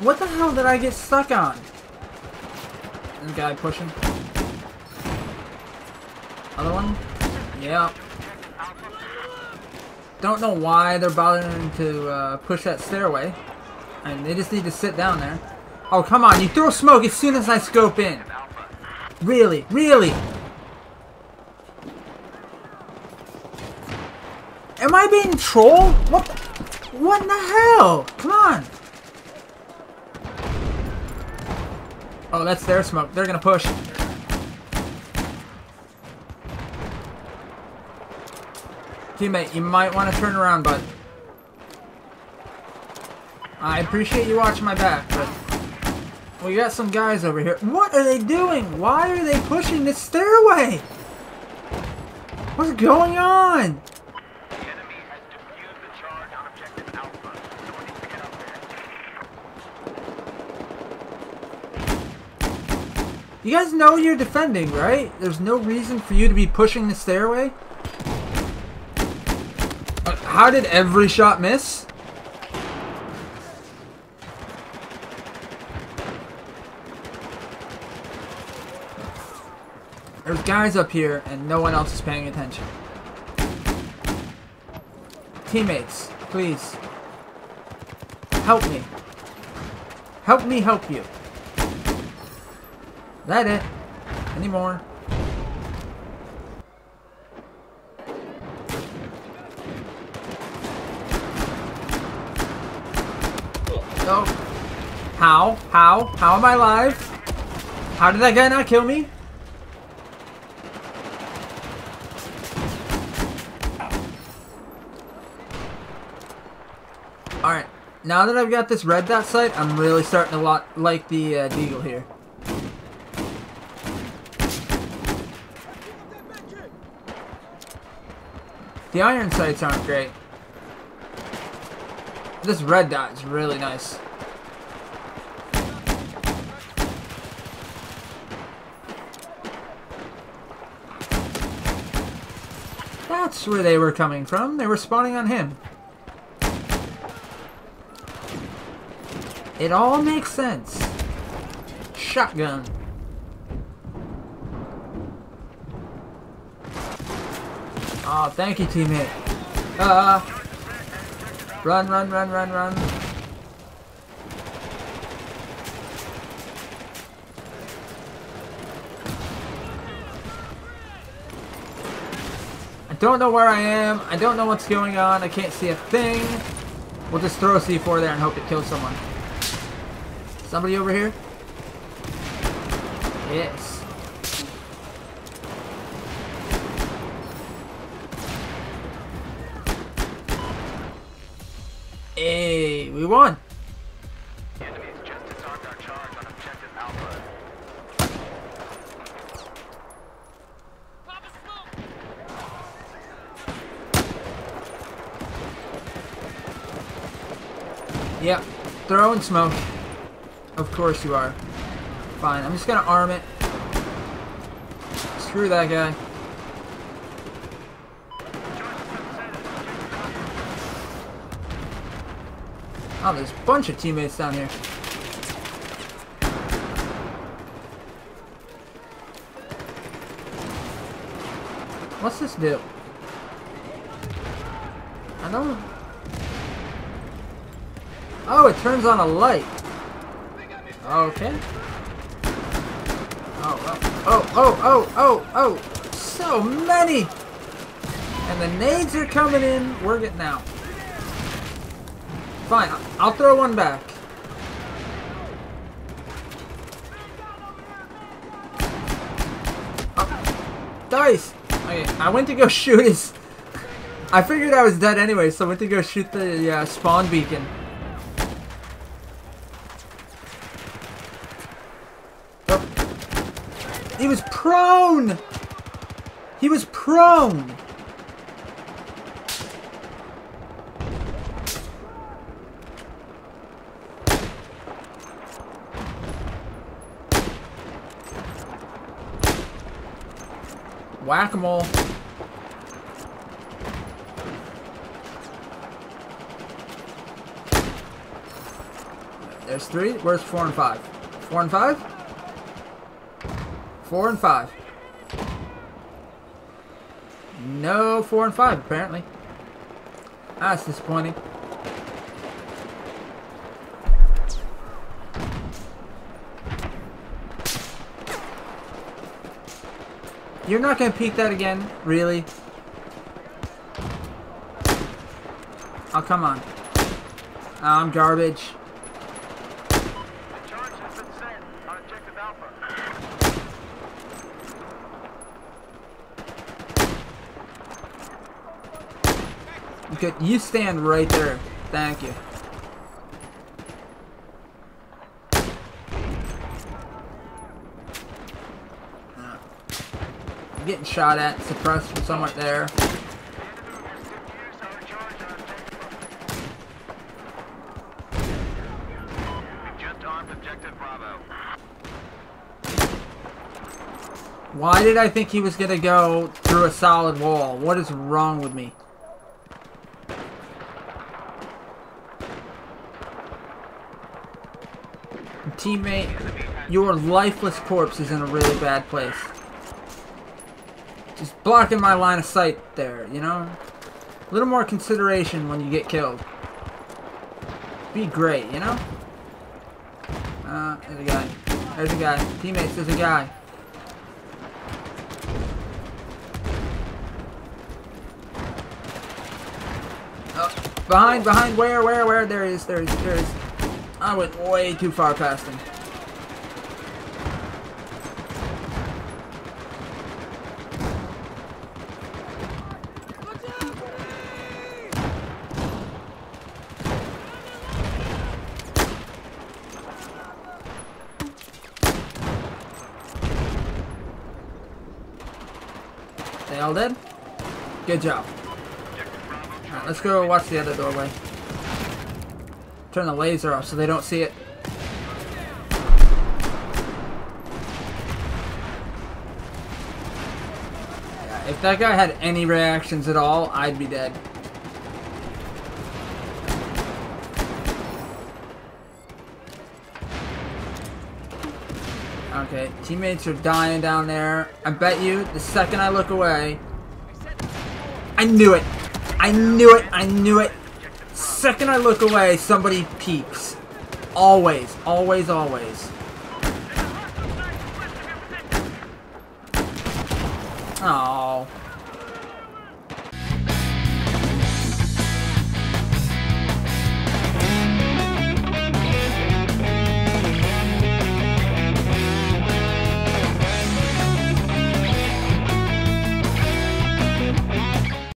What the hell did I get stuck on? This guy pushing. Other one? Yeah. Don't know why they're bothering to uh, push that stairway. And they just need to sit down there. Oh, come on. You throw smoke as soon as I scope in. Really? Really? Am I being trolled? What the, What in the hell? Come on. Oh, that's their smoke. They're gonna push. Teammate, you might want to turn around, bud. I appreciate you watching my back, but we got some guys over here. What are they doing? Why are they pushing this stairway? What's going on? You guys know you're defending, right? There's no reason for you to be pushing the stairway. Uh, how did every shot miss? There's guys up here and no one else is paying attention. Teammates, please. Help me. Help me help you. That it? Any more? Oh. How? How? How am I alive? How did that guy not kill me? Alright, now that I've got this red dot sight, I'm really starting to like the uh, Deagle here. The iron sights aren't great. This red dot is really nice. That's where they were coming from. They were spawning on him. It all makes sense. Shotgun. Oh, thank you, teammate. Uh, run, run, run, run, run. I don't know where I am. I don't know what's going on. I can't see a thing. We'll just throw a C4 there and hope it kills someone. Somebody over here? Yes. We won. Yep, throwing smoke. Of course you are. Fine, I'm just gonna arm it. Screw that guy. Oh, there's a bunch of teammates down here. What's this do? I don't... Oh, it turns on a light. Okay. Oh, oh, oh, oh, oh, oh, oh! So many! And the nades are coming in. We're getting out. Fine, I'll throw one back. Oh, dice! Okay, I went to go shoot his... I figured I was dead anyway, so I went to go shoot the uh, spawn beacon. Oh. He was prone! He was prone! Whack-a-mole. There's three. Where's four and five? Four and five? Four and five. No four and five, apparently. That's disappointing. You're not to peek that again? Really? Oh, come on. Oh, I'm garbage. Good. You stand right there. Thank you. Getting shot at, suppressed from somewhere there. Why did I think he was gonna go through a solid wall? What is wrong with me? Teammate, your lifeless corpse is in a really bad place. Just blocking my line of sight there, you know? A little more consideration when you get killed. Be great, you know? Uh, there's a guy. There's a guy. Teammates, there's a guy. Oh, behind, behind, where, where, where? There is, there is, there is. I went way too far past him. They all dead? Good job. Alright, let's go watch the other doorway. Turn the laser off so they don't see it. if that guy had any reactions at all, I'd be dead. Okay, teammates are dying down there. I bet you, the second I look away... I knew it! I knew it! I knew it! Second I look away, somebody peeks. Always, always, always. Oh.